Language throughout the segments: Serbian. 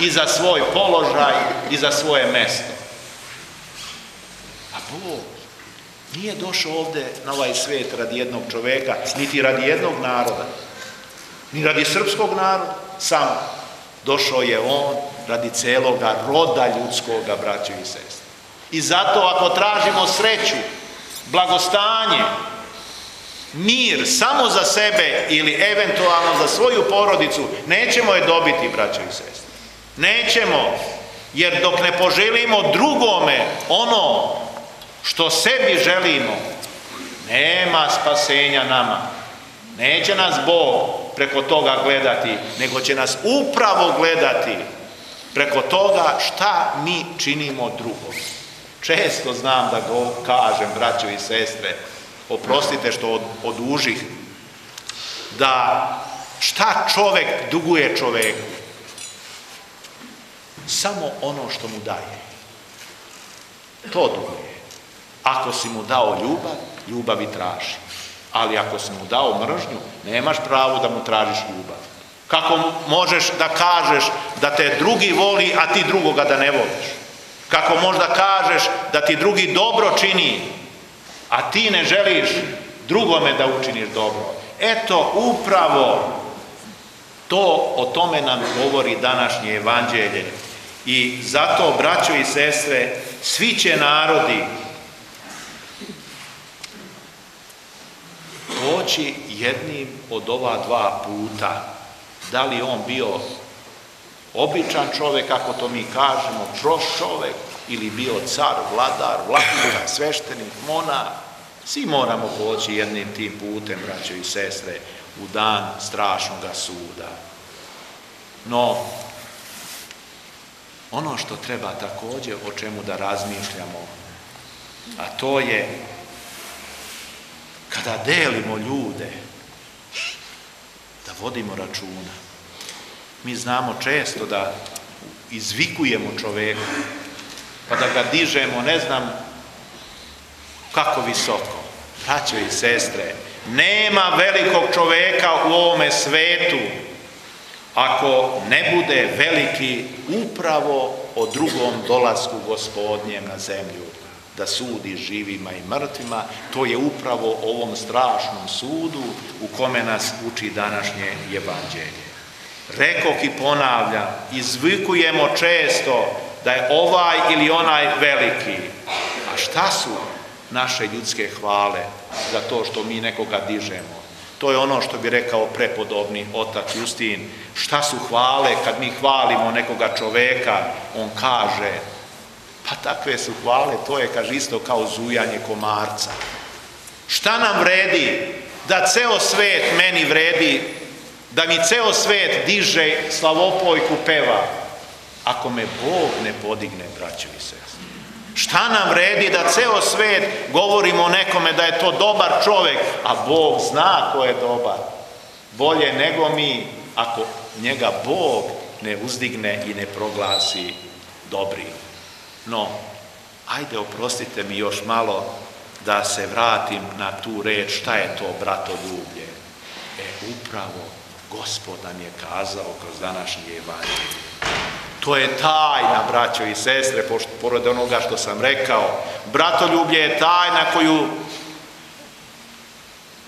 i za svoj položaj i za svoje mesto. A Bog nije došao ovde na ovaj svet radi jednog čoveka, niti radi jednog naroda, ni radi srpskog naroda, samo došao je on radi celoga roda ljudskoga, braćo i sestre. I zato ako tražimo sreću, blagostanje, mir samo za sebe ili eventualno za svoju porodicu, nećemo je dobiti, braćo i sestre. Nećemo, jer dok ne poželimo drugome ono što sebi želimo, nema spasenja nama. Neće nas Bog preko toga gledati, nego će nas upravo gledati preko toga šta mi činimo drugom. Često znam da go kažem, braćo i sestre, oprostite što od, odužih, da šta čovek duguje čoveku? Samo ono što mu daje. To duguje. Ako si mu dao ljubav, ljubav i traži. Ali ako si mu dao mržnju, nemaš pravo da mu tražiš ljubav. Kako možeš da kažeš da te drugi voli, a ti drugoga da ne voliš? Kako možda kažeš da ti drugi dobro čini, a ti ne želiš drugome da učiniš dobro? Eto, upravo to o tome nam govori današnje evanđelje. I zato, braćo i sestre, svi će narodi poći jednim od ova dva puta. Da li on bio običan čovek, kako to mi kažemo, proš čovek, ili bio car, vladar, vladika, sveštenik, mona, svi moramo poći jednim tim putem, braćo i sestre, u dan strašnog suda. No, ono što treba takođe o čemu da razmišljamo, a to je kada delimo ljude, da vodimo računa. Mi znamo često da izvikujemo čoveka, pa da ga dižemo, ne znam kako visoko. Braćo i sestre, nema velikog čoveka u ovome svetu ako ne bude veliki upravo o drugom dolasku gospodnjem na zemlju da sudi živima i mrtvima, to je upravo ovom strašnom sudu u kome nas uči današnje evanđelje. Rekok i ponavljam, izvikujemo često da je ovaj ili onaj veliki. A šta su naše ljudske hvale za to što mi nekoga dižemo? To je ono što bi rekao prepodobni otac Justin. Šta su hvale kad mi hvalimo nekoga čoveka? On kaže, pa takve su hvale, to je, kaže, isto kao zujanje komarca. Šta nam vredi da ceo svet meni vredi, da mi ceo svet diže slavopojku peva, ako me Bog ne podigne, braćo i sestri? Šta nam vredi da ceo svet govorimo nekome da je to dobar čovek, a Bog zna ko je dobar. Bolje nego mi ako njega Bog ne uzdigne i ne proglasi dobrim. No, ajde oprostite mi još malo da se vratim na tu reč šta je to bratoljublje. E, upravo Gospod nam je kazao kroz današnji evanđelje. To je tajna, braćo i sestre, pored onoga što sam rekao. Bratoljublje je tajna koju,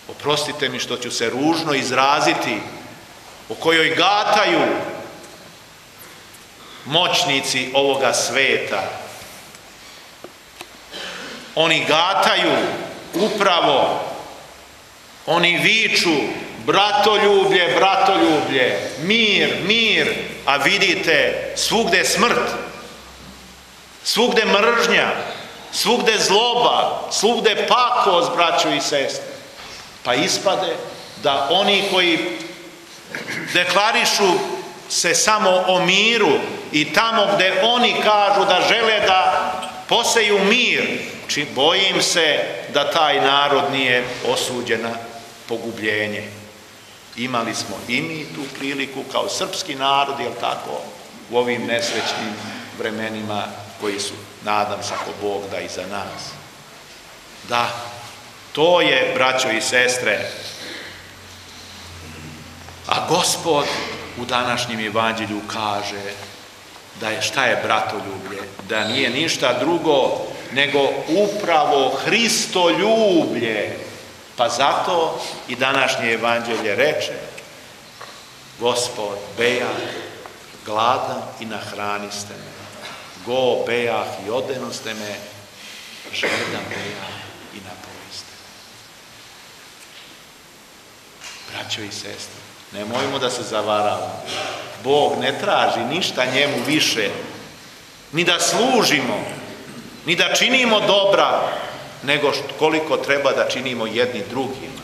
oprostite mi što ću se ružno izraziti, o kojoj gataju moćnici ovoga sveta. Oni gataju upravo, oni viču bratoljublje, bratoljublje, mir, mir, a vidite svugde smrt, svugde mržnja, svugde zloba, svugde pakost, braćo i sestre. Pa ispade da oni koji deklarišu se samo o miru i tamo gde oni kažu da žele da poseju mir, či bojim se da taj narod nije osuđen na pogubljenje. Imali smo i mi tu priliku kao srpski narod, jel tako, u ovim nesrećnim vremenima koji su, nadam se ako Bog da iza nas. Da, to je, braćo i sestre, a gospod u današnjem evanđelju kaže da je šta je bratoljublje, da nije ništa drugo nego upravo Hristoljublje. Pa zato i današnje evanđelje reče Gospod bejah, gladan i nahraniste me. Go bejah i odenoste me, žedan bejah i napojiste. Braćo i sestre, nemojmo da se zavaravamo. Bog ne traži ništa njemu više, ni da služimo, ni da činimo dobra, nego koliko treba da činimo jedni drugima.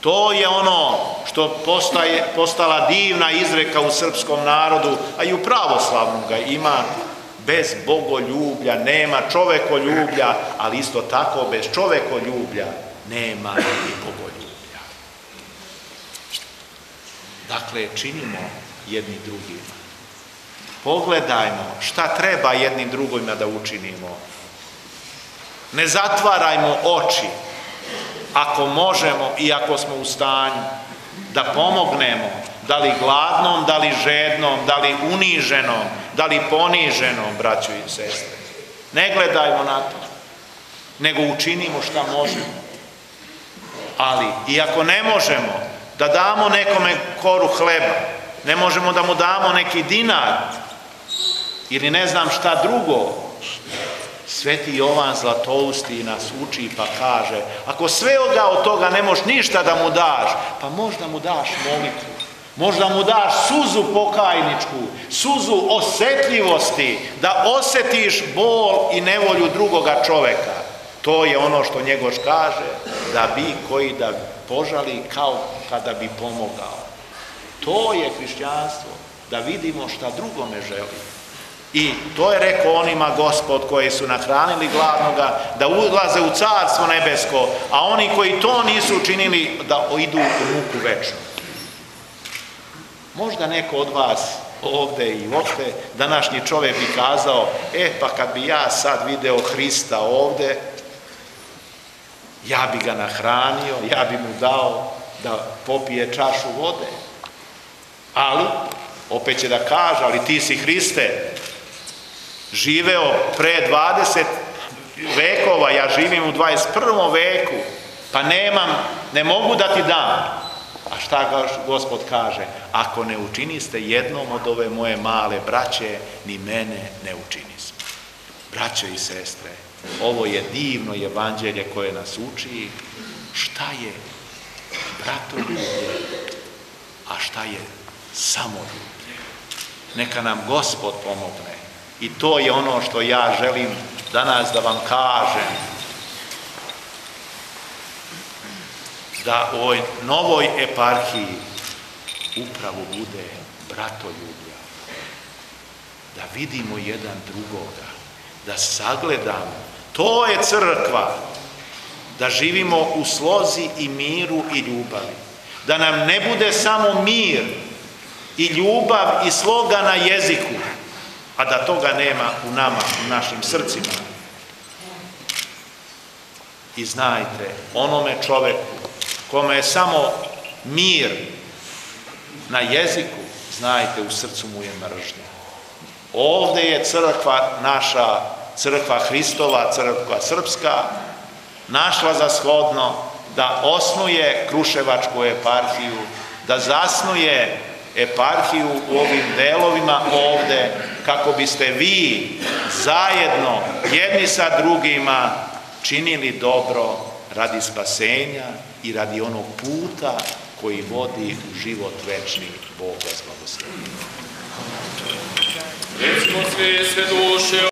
To je ono što postaje, postala divna izreka u srpskom narodu, a i u pravoslavnom ga ima, bez bogoljublja nema čovekoljublja, ali isto tako bez čovekoljublja nema i bogoljublja. Dakle, činimo jedni drugima. Pogledajmo šta treba jednim drugima da učinimo. Ne zatvarajmo oči ako možemo i ako smo u stanju da pomognemo, da li gladnom, da li žednom, da li uniženom, da li poniženom, braćo i sestre. Ne gledajmo na to, nego učinimo šta možemo. Ali, i ako ne možemo da damo nekome koru hleba, ne možemo da mu damo neki dinar ili ne znam šta drugo, Sveti Jovan Zlatousti nas uči pa kaže, ako sve od toga ne možeš ništa da mu daš, pa možda mu daš molitvu, možda mu daš suzu pokajničku, suzu osetljivosti, da osetiš bol i nevolju drugoga čoveka. To je ono što njegoš kaže, da bi koji da požali kao kada bi pomogao. To je hrišćanstvo, da vidimo šta drugome želi. I to je rekao onima gospod koji su nahranili gladnoga da ulaze u carstvo nebesko, a oni koji to nisu učinili da idu u muku večnu. Možda neko od vas ovde i uopšte današnji čovjek bi kazao, e pa kad bi ja sad video Hrista ovde, ja bi ga nahranio, ja bi mu dao da popije čašu vode. Ali, opet će da kaže, ali ti si Hriste, živeo pre 20 vekova, ja živim u 21. veku, pa nemam, ne mogu da ti dam. A šta gospod kaže? Ako ne učiniste jednom od ove moje male braće, ni mene ne učiniste. Braće i sestre, ovo je divno evanđelje koje nas uči šta je bratoljublje, a šta je samoljublje. Neka nam gospod pomogne I to je ono što ja želim danas da vam kažem. Da u ovoj novoj eparhiji upravo bude bratoljublja. Da vidimo jedan drugoga. Da sagledamo. To je crkva. Da živimo u slozi i miru i ljubavi. Da nam ne bude samo mir i ljubav i sloga na jeziku, a da toga nema u nama, u našim srcima. I znajte, onome čoveku kome je samo mir na jeziku, znajte, u srcu mu je mržnja. Ovde je crkva naša, crkva Hristova, crkva Srpska, našla za shodno da osnuje Kruševačku eparhiju, da zasnuje eparhiju u ovim delovima ovde, kako biste vi zajedno jedni sa drugima činili dobro radi spasenja i radi onog puta koji vodi u život večni Bog vas blagoslovi. Recimo sve sve duše